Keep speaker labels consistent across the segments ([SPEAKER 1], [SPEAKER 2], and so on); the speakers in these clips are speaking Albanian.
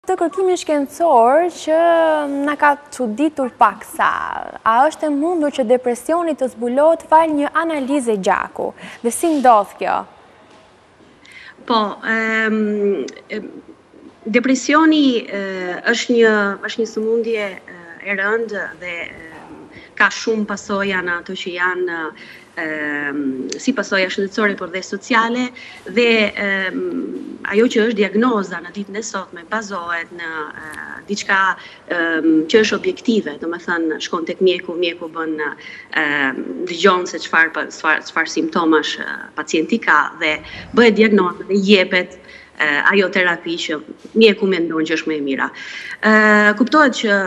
[SPEAKER 1] Këtë kërkim shkencor që na ka çuditur paksa, a është e mundur që depresioni të zbulohet falë një analize gjaku dhe si ndodh kjo?
[SPEAKER 2] Po, depresioni është një është një sëmundje e rëndë dhe ka shumë pasoja në ato që janë si pasoja shëndetësore por dhe sociale dhe ajo që është diagnoza në ditën e sotme bazohet në diçka që është objektive, domethënë shkon tek mjeku, mjeku bën dëgjon se çfarë çfarë simptomash pacienti ka dhe bëhet diagnoza dhe jepet ajo terapi që mjeku mendon që është më e mira. Kuptohet që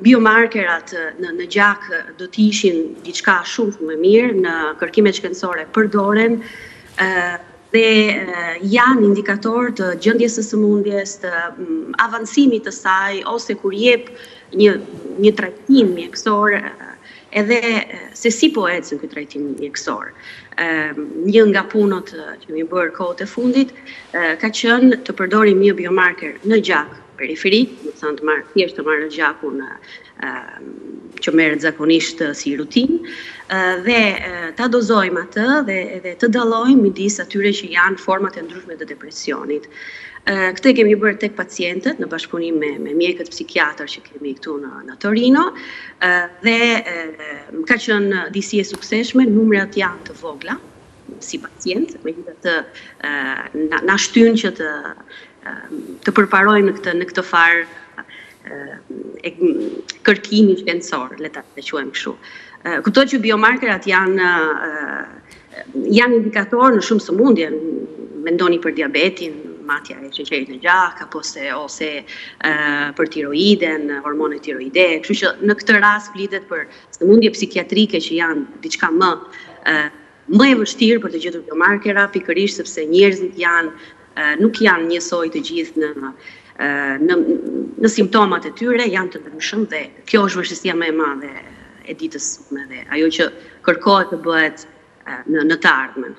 [SPEAKER 2] biomarkerat në gjak do të ishin diçka shumë shumë e mirë në kërkimet shkencore përdoren dhe janë indikatorë të gjendjes së sëmundjes, të avancimit të saj, ose kur jep një trajtim mjekësor, edhe se si po ecën ky trajtim mjekësor. Një nga punët që kemi bërë kohët e fundit ka qenë të përdorim një biomarker në gjak periferik, domethënë të marrë thjesht të marrë gjakun që merret zakonisht si rutinë dhe ta dozojmë atë dhe edhe të dallojmë midis atyre që janë format e ndryshme të depresionit. Këtë e kemi bërë tek pacientët në bashkëpunim me me mjekët psikiatër që kemi këtu në në Torino Dhe ka qenë disi e suksesshme, numrat janë të vogla si pacientë, megjithatë na, na shtyn që të të përparojmë në këtë në këtë farë kërkimi shkencor, le ta quajmë kështu. Kuptohet që biomarkerat janë Janë indikatorë në shumë sëmundje, mendoni për diabetin, matja e sheqerit në gjak, apo se ose uh, për tiroiden, hormone tiroide. Kështu që në këtë rast flitet për sëmundje psikiatrike që janë diçka më uh, më e vështirë për të gjetur biomarkera, pikërisht sepse njerëzit janë Nuk janë njësoj të gjithë në në në simptomat e tyre, janë të ndryshëm dhe kjo është vështirësia më e madhe e ditës së sotme dhe ajo që kërkohet të bëhet në në të ardhmen.